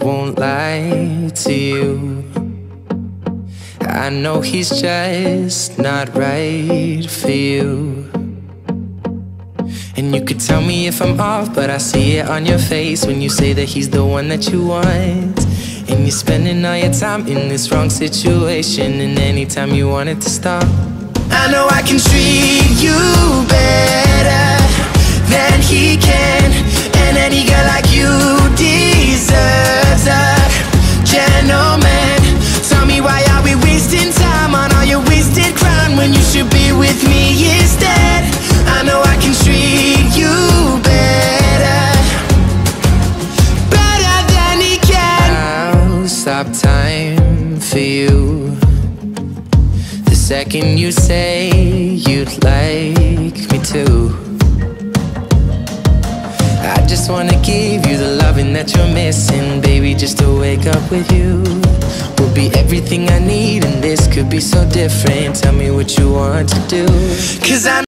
won't lie to you. I know he's just not right for you. And you could tell me if I'm off, but I see it on your face when you say that he's the one that you want. And you're spending all your time in this wrong situation, and anytime you want it to stop. I know I can treat you better than he can, when you should be with me instead? I know I can treat you better, better than he can. I'll stop time for you. The second you say you'd like me to. I just wanna give you the loving that you're missing, baby. Just to wake up with you be everything I need, and this could be so different. Tell me what you want to do, cause I